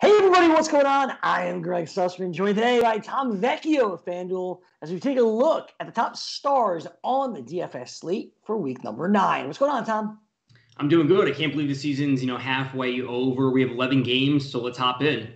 Hey everybody, what's going on? I am Gregg Sussman, joined today by Tom Vecchio of FanDuel as we take a look at the top stars on the DFS slate for week number nine. What's going on, Tom? I'm doing good. I can't believe the season's you know halfway over. We have 11 games, so let's hop in.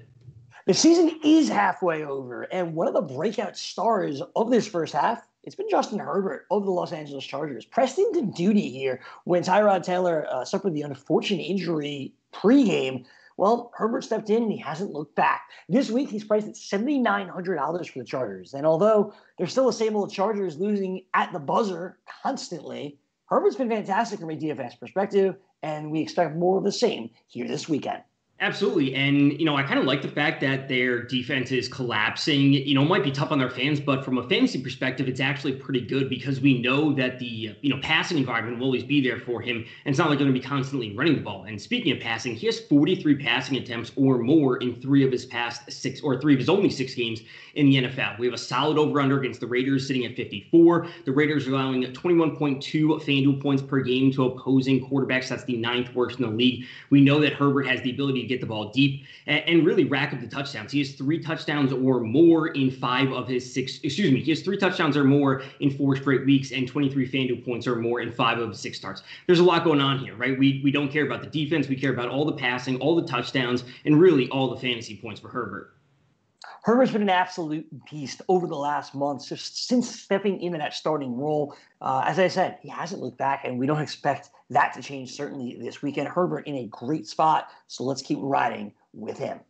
The season is halfway over, and one of the breakout stars of this first half, it's been Justin Herbert of the Los Angeles Chargers. Pressed into duty here when Tyrod Taylor uh, suffered the unfortunate injury pregame. Well, Herbert stepped in and he hasn't looked back. This week, he's priced at $7,900 for the Chargers. And although there's still a same old Chargers losing at the buzzer constantly, Herbert's been fantastic from a DFS perspective, and we expect more of the same here this weekend. Absolutely. And, you know, I kind of like the fact that their defense is collapsing. You know, it might be tough on their fans, but from a fantasy perspective, it's actually pretty good because we know that the, you know, passing environment will always be there for him. And it's not like they're going to be constantly running the ball. And speaking of passing, he has 43 passing attempts or more in three of his past six or three of his only six games in the NFL. We have a solid over under against the Raiders sitting at 54. The Raiders are allowing 21.2 FanDuel points per game to opposing quarterbacks. That's the ninth worst in the league. We know that Herbert has the ability get the ball deep and, and, really rack up the touchdowns. He has three touchdowns or more in five of his six, excuse me, he has three touchdowns or more in four straight weeks and 23 FanDuel points or more in five of six starts. There's a lot going on here, right? We, we don't care about the defense. We care about all the passing, all the touchdowns, and really all the fantasy points for Herbert. Herbert's been an absolute beast over the last months just since stepping into that starting role. Uh, as I said, he hasn't looked back, and we don't expect that to change certainly this weekend. Herbert in a great spot, so let's keep riding with him.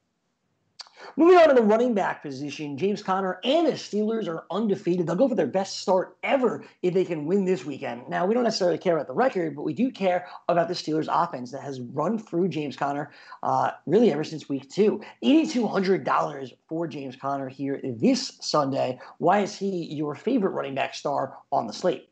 Moving on to the running back position, James Conner and the Steelers are undefeated. They'll go for their best start ever if they can win this weekend. Now, we don't necessarily care about the record, but we do care about the Steelers' offense that has run through James Conner uh, really ever since week two. $8,200 for James Conner here this Sunday. Why is he your favorite running back star on the slate?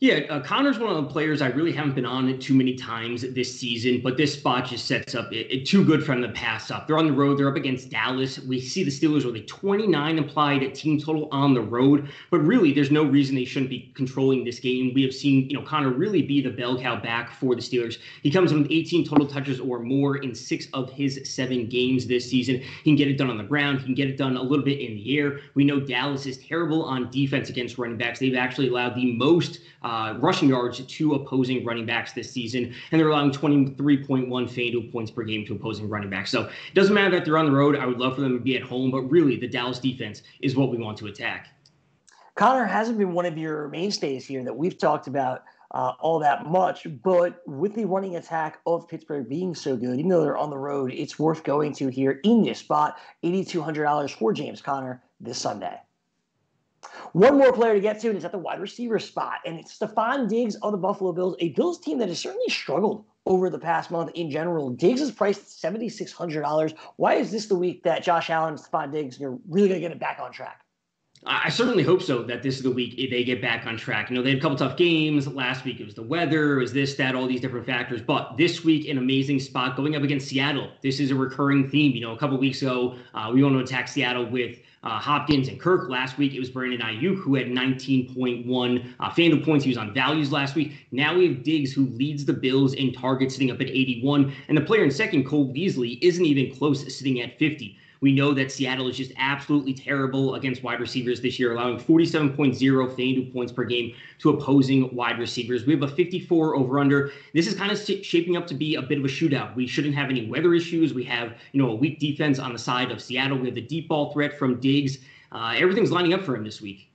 Yeah, uh, Conner's one of the players I really haven't been on too many times this season, but this spot just sets up it, it too good for them to pass up. They're on the road. They're up against Dallas. We see the Steelers with a 29 implied team total on the road, but really, there's no reason they shouldn't be controlling this game. We have seen, you know, Conner really be the bell cow back for the Steelers. He comes in with 18 total touches or more in six of his seven games this season. He can get it done on the ground. He can get it done a little bit in the air. We know Dallas is terrible on defense against running backs. They've actually allowed the most. Uh, rushing yards to opposing running backs this season, and they're allowing 23.1 FanDuel points per game to opposing running backs. So it doesn't matter that they're on the road. I would love for them to be at home, but really the Dallas defense is what we want to attack. Conner hasn't been one of your mainstays here that we've talked about uh, all that much, but with the running attack of Pittsburgh being so good, even though they're on the road, it's worth going to here in this spot. $8,200 for James Conner this Sunday. One more player to get to, and it's at the wide receiver spot. And it's Stefon Diggs of the Buffalo Bills, a Bills team that has certainly struggled over the past month in general. Diggs is priced at $7,600. Why is this the week that Josh Allen Stefon Diggs are really going to get it back on track? I certainly hope so that this is the week they get back on track. You know, they had a couple tough games. Last week it was the weather, it was this, that, all these different factors. But this week, an amazing spot going up against Seattle. This is a recurring theme. You know, a couple weeks ago, uh, we want to attack Seattle with uh, Hopkins and Kirk. Last week it was Brandon Aiyuk who had 19.1 uh, FanDuel points. He was on values last week. Now we have Diggs who leads the Bills in targets, sitting up at 81, and the player in second, Cole Beasley, isn't even close, sitting at 50. We know that Seattle is just absolutely terrible against wide receivers this year, allowing 47.0 FanDuel points per game to opposing wide receivers. We have a 54 over under. This is kind of shaping up to be a bit of a shootout. We shouldn't have any weather issues. We have, you know, a weak defense on the side of Seattle. We have the deep ball threat from Diggs. Uh, everything's lining up for him this week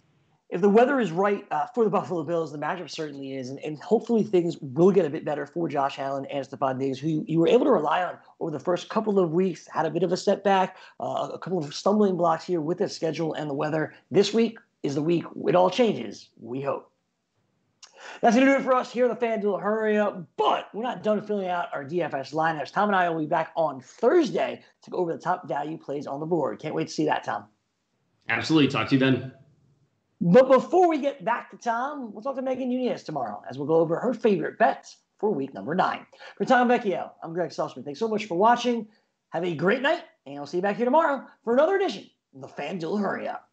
if the weather is right uh, for the Buffalo Bills, the matchup certainly is, and, and, hopefully things will get a bit better for Josh Allen and Stefon Diggs, who you, you, were able to rely on over the first couple of weeks. Had a bit of a setback, uh, a couple of stumbling blocks here with the schedule and the weather. This week is the week it all changes. We hope. That's going to do it for us here at the FanDuel Hurry Up. But we're not done filling out our DFS lineups. Tom and I will be back on Thursday to go over the top value plays on the board. Can't wait to see that, Tom. Absolutely. Talk to you then. But before we get back to Tom, we'll talk to Megan Nunez tomorrow as we'll go over her favorite bets for week number nine. For Tom Vecchio, I'm Gregg Sussman. Thanks so much for watching. Have a great night, and I'll see you back here tomorrow for another edition of the FanDuel Hurry Up.